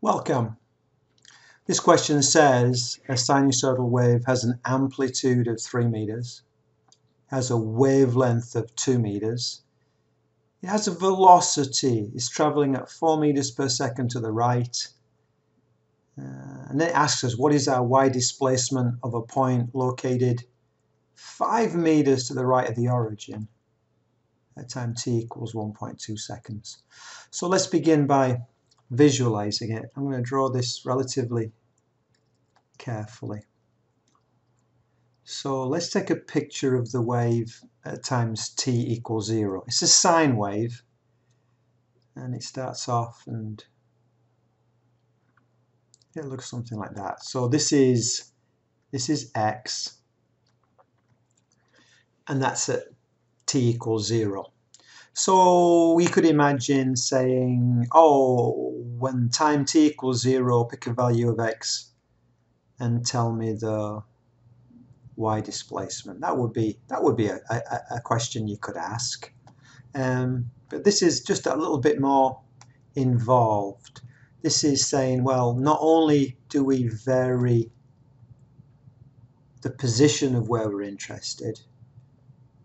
Welcome. This question says a sinusoidal wave has an amplitude of 3 meters, has a wavelength of 2 meters, it has a velocity, it's traveling at 4 meters per second to the right, uh, and then it asks us what is our y displacement of a point located 5 meters to the right of the origin at time t equals 1.2 seconds. So let's begin by visualizing it. I'm going to draw this relatively carefully. So let's take a picture of the wave at times t equals zero. It's a sine wave and it starts off and it looks something like that. So this is this is x and that's at t equals zero. So we could imagine saying, oh, when time t equals zero, pick a value of x and tell me the y displacement. That would be that would be a, a, a question you could ask. Um, but this is just a little bit more involved. This is saying, well, not only do we vary the position of where we're interested,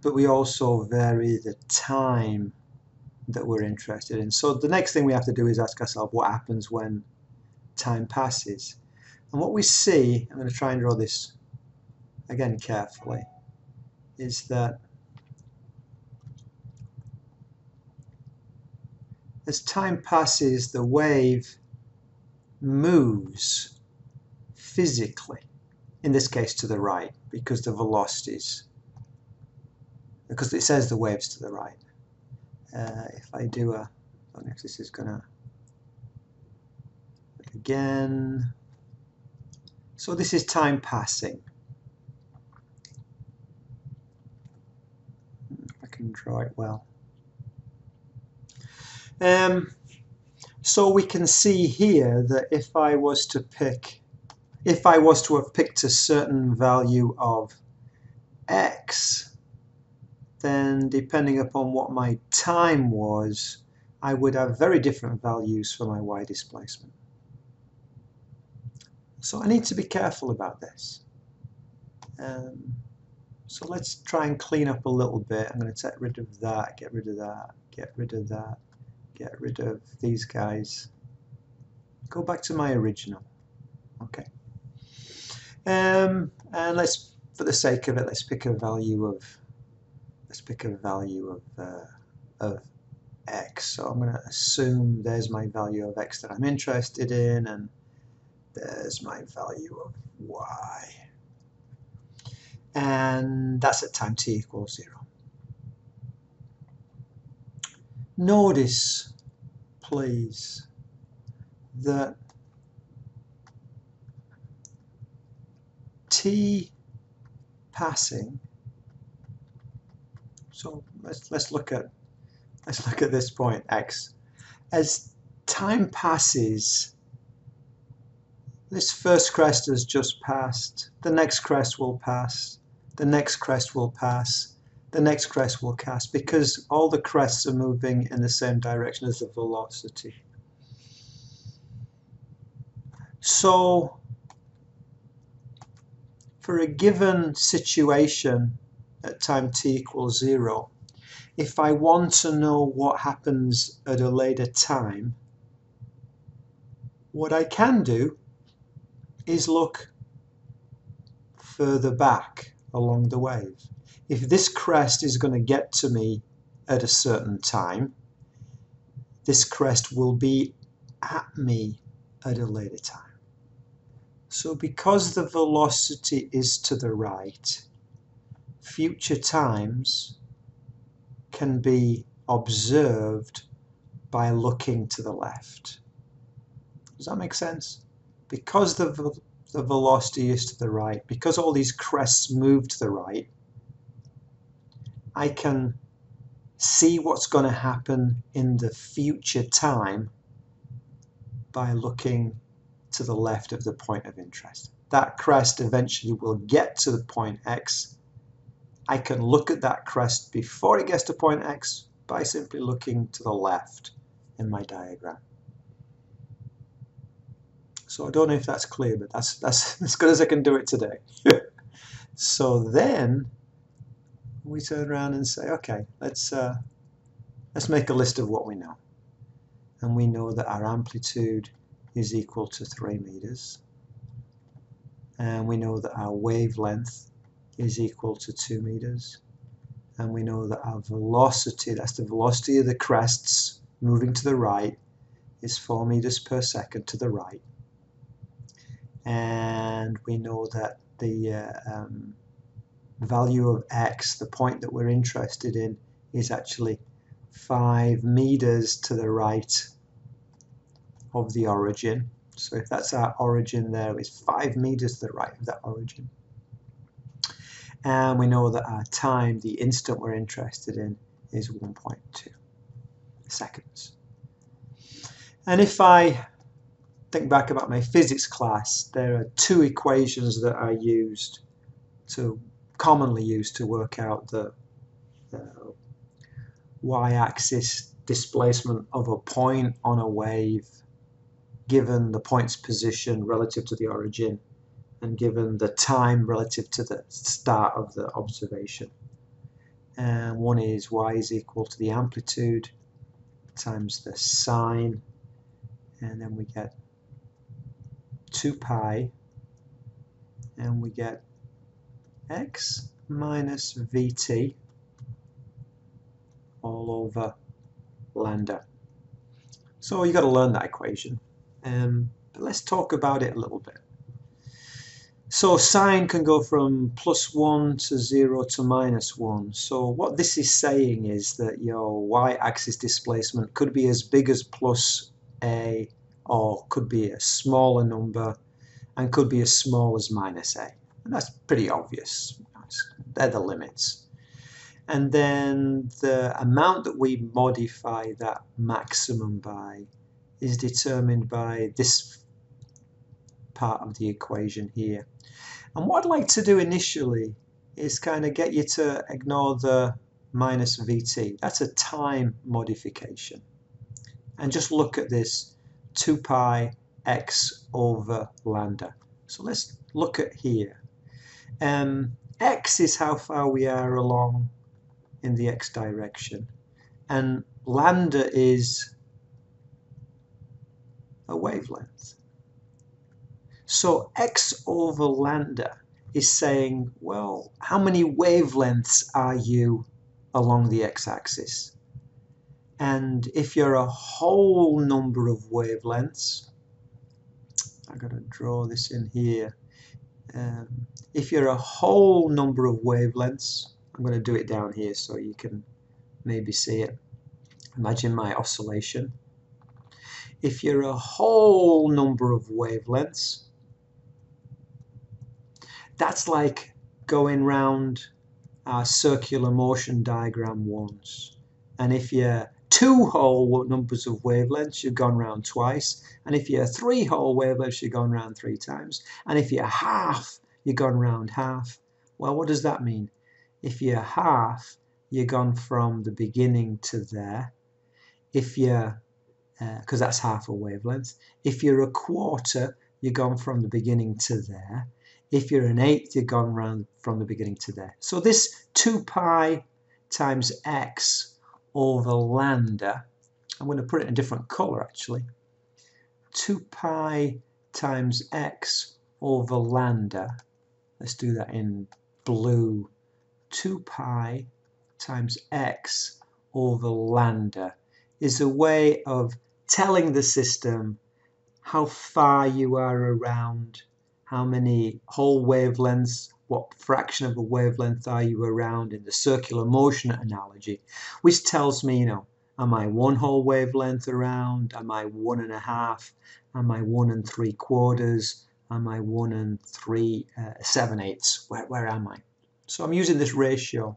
but we also vary the time that we're interested in. So the next thing we have to do is ask ourselves what happens when time passes. And what we see, I'm going to try and draw this again carefully, is that as time passes, the wave moves physically, in this case to the right, because the velocities because it says the waves to the right. Uh, if I do a, know if this is gonna again. So this is time passing. I can draw it well. Um, so we can see here that if I was to pick, if I was to have picked a certain value of x, then depending upon what my time was, I would have very different values for my y displacement. So I need to be careful about this. Um, so let's try and clean up a little bit. I'm going to get rid of that, get rid of that, get rid of that, get rid of these guys. Go back to my original. Okay. Um, and let's, for the sake of it, let's pick a value of let's pick a value of, uh, of x. So I'm going to assume there's my value of x that I'm interested in, and there's my value of y. And that's at time t equals 0. Notice, please, that t passing so let's let's look at let's look at this point x. As time passes, this first crest has just passed. The next crest will pass. The next crest will pass. The next crest will pass because all the crests are moving in the same direction as the velocity. So for a given situation, at time t equals 0. If I want to know what happens at a later time, what I can do is look further back along the wave. If this crest is going to get to me at a certain time, this crest will be at me at a later time. So because the velocity is to the right, future times can be observed by looking to the left. Does that make sense? Because the, the velocity is to the right, because all these crests move to the right, I can see what's going to happen in the future time by looking to the left of the point of interest. That crest eventually will get to the point X I can look at that crest before it gets to point X by simply looking to the left in my diagram. So I don't know if that's clear, but that's, that's as good as I can do it today. so then we turn around and say, okay, let's, uh, let's make a list of what we know. And we know that our amplitude is equal to 3 meters. And we know that our wavelength is equal to 2 meters. And we know that our velocity, that's the velocity of the crests moving to the right, is 4 meters per second to the right. And we know that the uh, um, value of x, the point that we're interested in, is actually 5 meters to the right of the origin. So if that's our origin there, it's 5 meters to the right of that origin. And we know that our time, the instant we're interested in, is 1.2 seconds. And if I think back about my physics class, there are two equations that are used to commonly used to work out the, the y-axis displacement of a point on a wave given the point's position relative to the origin and given the time relative to the start of the observation. And one is y is equal to the amplitude times the sine and then we get 2 pi and we get x minus vt all over lambda. So you've got to learn that equation. Um, but let's talk about it a little bit. So sine can go from plus 1 to 0 to minus 1. So what this is saying is that your y-axis displacement could be as big as plus a or could be a smaller number and could be as small as minus a. And that's pretty obvious. They're the limits. And then the amount that we modify that maximum by is determined by this part of the equation here. And what I'd like to do initially is kind of get you to ignore the minus vt. That's a time modification. And just look at this 2 pi x over lambda. So let's look at here. Um, x is how far we are along in the x direction. And lambda is a wavelength. So x over lambda is saying, well, how many wavelengths are you along the x-axis? And if you're a whole number of wavelengths, I've got to draw this in here. Um, if you're a whole number of wavelengths, I'm going to do it down here so you can maybe see it. Imagine my oscillation. If you're a whole number of wavelengths, that's like going round our circular motion diagram once. And if you're two whole numbers of wavelengths, you've gone round twice. And if you're three whole wavelengths, you've gone round three times. And if you're half, you've gone round half. Well, what does that mean? If you're half, you've gone from the beginning to there. If you're, because uh, that's half a wavelength. If you're a quarter, you've gone from the beginning to there. If you're an eighth, you've gone round from the beginning to there. So this 2 pi times x over lambda, I'm going to put it in a different color actually. 2 pi times x over lambda, let's do that in blue, 2 pi times x over lambda is a way of telling the system how far you are around how many whole wavelengths, what fraction of a wavelength are you around in the circular motion analogy, which tells me, you know, am I one whole wavelength around? Am I one and a half? Am I one and three quarters? Am I one and three, uh, seven eighths? Where, where am I? So I'm using this ratio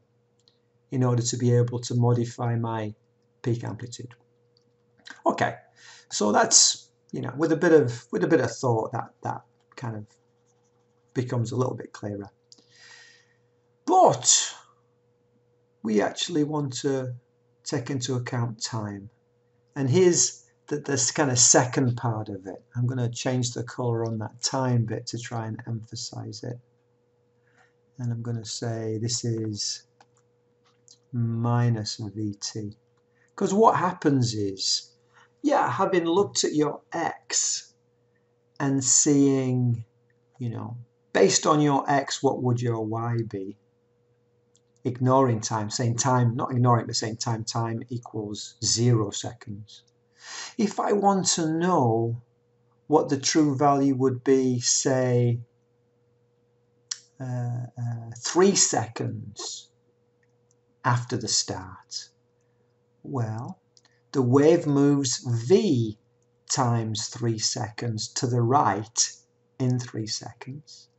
in order to be able to modify my peak amplitude. Okay, so that's, you know, with a bit of, with a bit of thought, that, that kind of becomes a little bit clearer. But we actually want to take into account time. And here's the, this kind of second part of it. I'm going to change the color on that time bit to try and emphasize it. And I'm going to say this is minus vt. Because what happens is, yeah, having looked at your x and seeing, you know, based on your x, what would your y be? Ignoring time, saying time, not ignoring, but saying time, time equals zero seconds. If I want to know what the true value would be, say, uh, uh, three seconds after the start, well, the wave moves v times three seconds to the right in three seconds.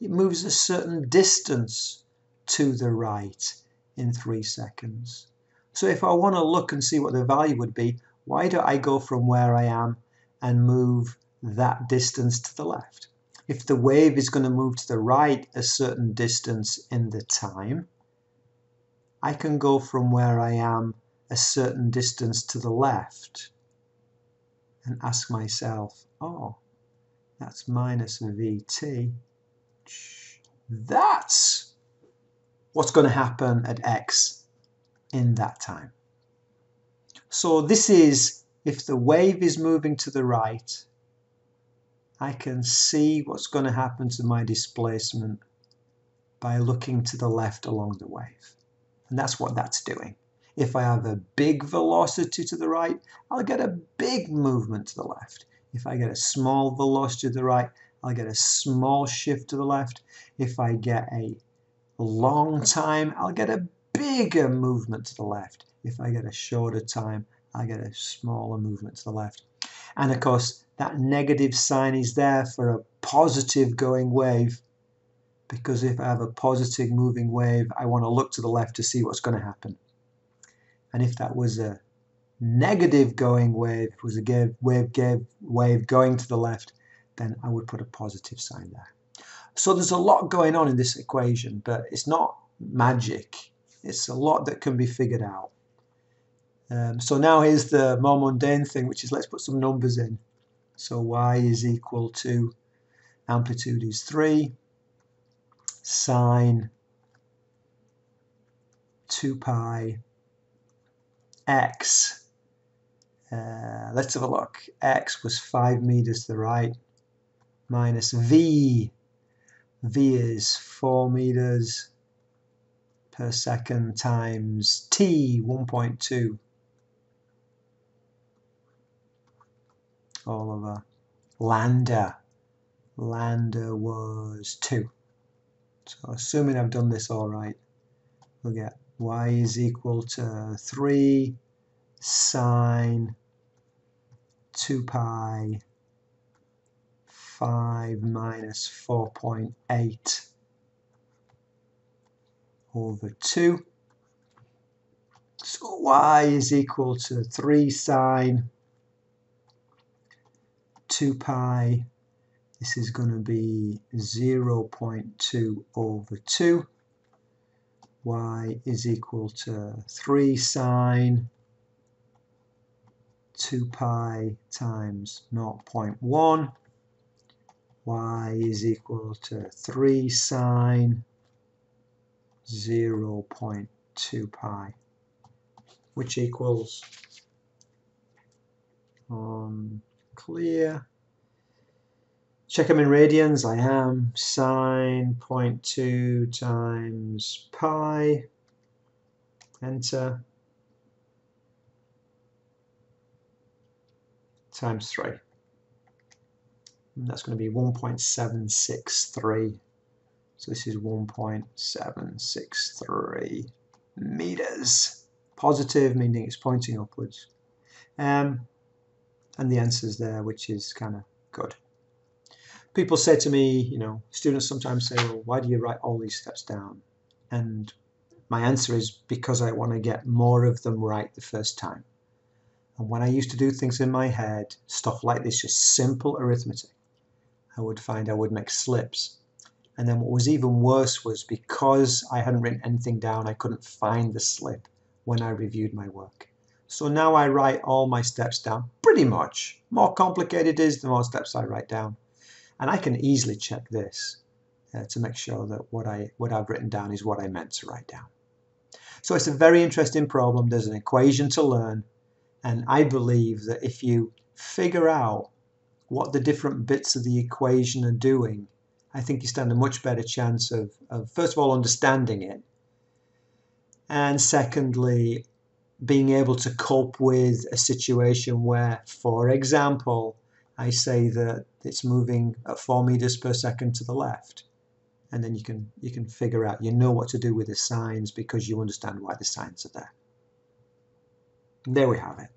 It moves a certain distance to the right in three seconds. So if I want to look and see what the value would be, why do I go from where I am and move that distance to the left? If the wave is going to move to the right a certain distance in the time, I can go from where I am a certain distance to the left and ask myself, oh, that's minus vt. That's what's going to happen at x in that time. So this is, if the wave is moving to the right, I can see what's going to happen to my displacement by looking to the left along the wave. And that's what that's doing. If I have a big velocity to the right, I'll get a big movement to the left. If I get a small velocity to the right, I'll get a small shift to the left. If I get a long time, I'll get a bigger movement to the left. If I get a shorter time, I get a smaller movement to the left. And of course, that negative sign is there for a positive going wave because if I have a positive moving wave, I want to look to the left to see what's going to happen. And if that was a negative going wave, it was a wave, wave going to the left, then I would put a positive sign there. So there's a lot going on in this equation, but it's not magic. It's a lot that can be figured out. Um, so now here's the more mundane thing, which is let's put some numbers in. So y is equal to amplitude is 3, sine 2 pi x. Uh, let's have a look. x was 5 meters to the right minus v. v is 4 meters per second times t, 1.2 all over. Lambda. Lambda was 2. So assuming I've done this all right, we'll get y is equal to 3 sine 2 pi 5 minus 4.8 over 2. So y is equal to 3 sine 2 pi. This is going to be 0 0.2 over 2. y is equal to 3 sine 2 pi times 0.1. y is equal to 3 sine 0 0.2 pi, which equals um, clear. Check them in radians. I am sine 0.2 times pi. Enter. Times 3. And that's going to be 1.763. So this is 1.763 meters. Positive, meaning it's pointing upwards. Um, and the answer's there, which is kind of good. People say to me, you know, students sometimes say, well, why do you write all these steps down? And my answer is because I want to get more of them right the first time. And when I used to do things in my head, stuff like this, just simple arithmetic, I would find I would make slips. And then what was even worse was because I hadn't written anything down, I couldn't find the slip when I reviewed my work. So now I write all my steps down, pretty much. More complicated is, the more steps I write down. And I can easily check this uh, to make sure that what, I, what I've written down is what I meant to write down. So it's a very interesting problem. There's an equation to learn. And I believe that if you figure out what the different bits of the equation are doing, I think you stand a much better chance of, of first of all, understanding it. And secondly, being able to cope with a situation where, for example, I say that it's moving at four meters per second to the left. And then you can you can figure out, you know what to do with the signs because you understand why the signs are there. There we have it.